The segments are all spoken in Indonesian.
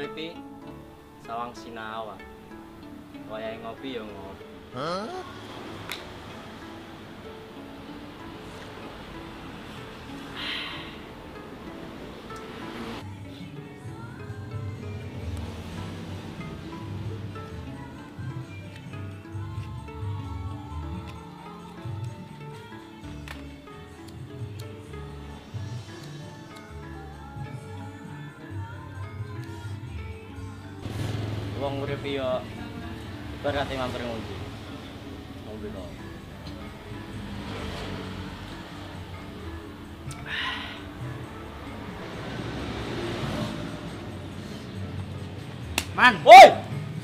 uripi sawang sinawa. Wayahe ngopi ya ngopi. Wong urip ya berarti mampir ngopi. Ngopi kok. Man, Woi,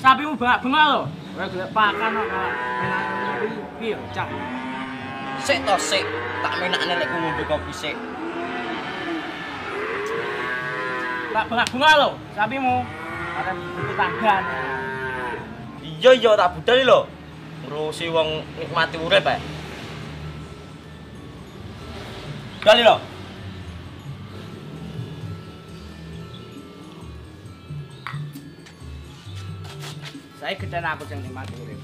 sapimu bengak-bengak lho. Kowe golek pakan kok malah enak ngopi piye, Cak? sik to sik. Tak menakne lek ku ngombe kopi sik. Tak bengak-bengak lho, sapimu. Arep butuh tanggan. Iya iya tak budal lho. Ngurusi wong nikmati urip ae. Kali lho. Saya geden aku sing nikmati urip.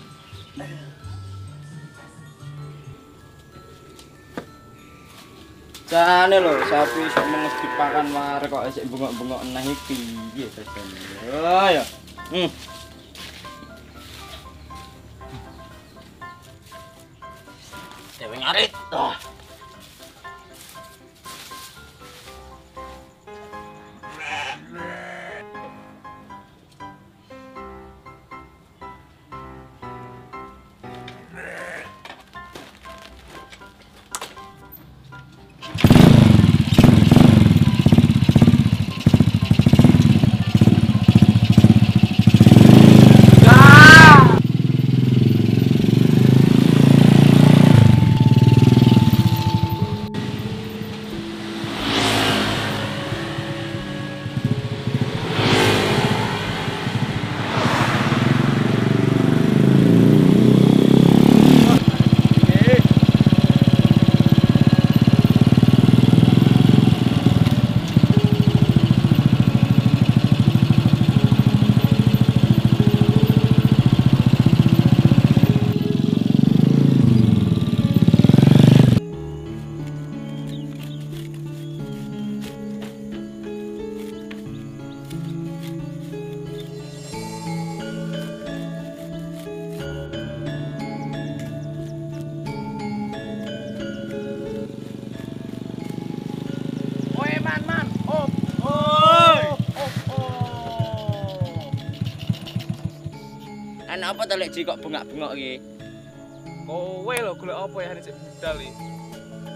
Jane lho, sapi sok menges dipakan mare kok isik bengok-bengok neh iki piye jajane. Oh ya. Hmm. Dewe ngarit. Oh. Enak apa to lek kok bengak-bengok iki? Kowe lho golek apa ya sik budal iki.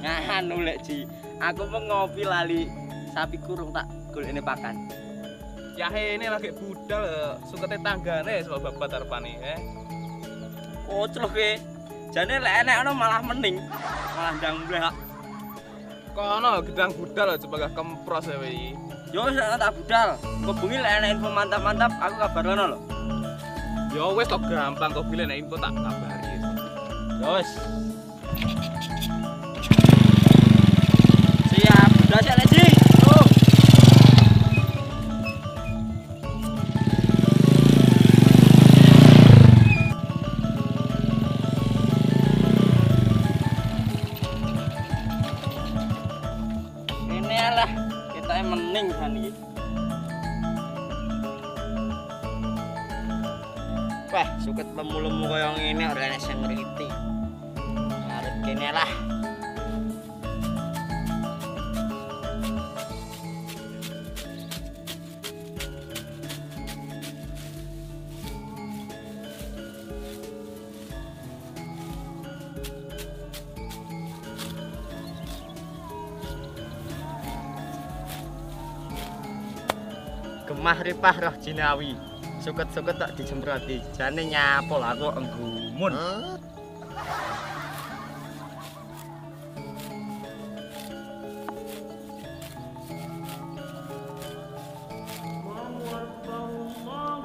Nganu lek Ji. Aku mau ngopi lali sapi kurung tak golekne pakan. Ya ini lagi budal sukete tanggane sebab babat arepane, eh. Koclok ke. Jane lek enek ono malah mending. Malah ndang mbleh. Kono gedang budal coba gak kempros ya iki. Yo tak budal. Kebengi lek enek info mantap-mantap aku kabarono lho. Ya wis tok gampang kok bilih nek info tak kabari. Yo wis. Siap, udah siap. Oh. Ini lah kita mending kan iki. Wah, suket lemu-lemu kaya ngene ora enek sing ngriti. Ngarep kene lah. Gemah ripah roh jinawi. Suket-suket tak dijemproti. Jane nyapol aku enggumun.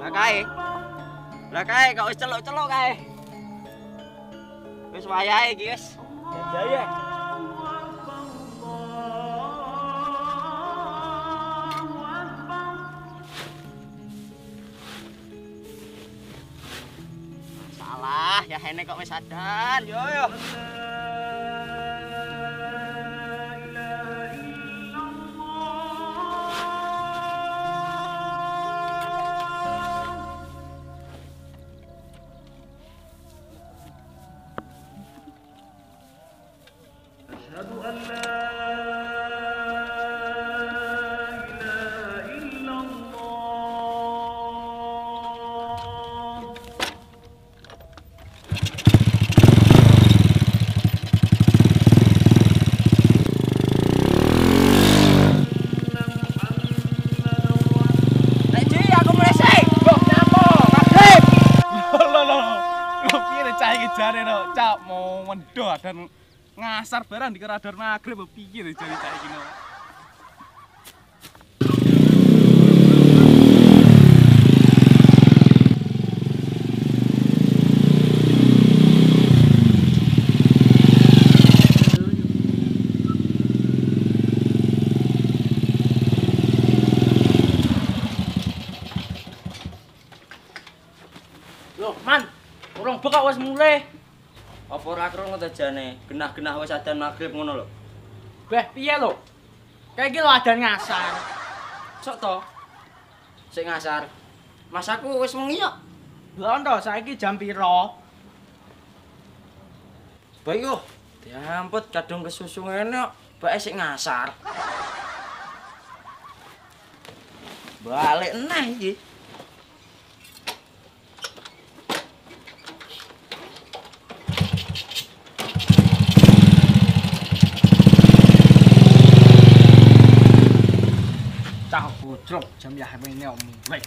Lah kae. Lah kae kok wis celuk-celuk kae. Wis wayahe iki wis. Jaya. ya hene kok wis sadar. Yo yo. أشهد أن لا mendoh dan ngasar barang di radar magrib piye jare cah iki. Loh, Man. Urung bekak wis mulai. Apa ora krungu ta jane? Genah-genah wis adan maghrib ngono lho. Beh, piye lho? Kayak iki lho adan ngasar. Sok to. Sik ngasar. Mas aku wis wengi kok. Lho to, saiki jam piro? Baik yo. Diamput kadung kesusu ngene kok. Bae sik ngasar. Balik neh iki. 肉全部要还给你，没有味。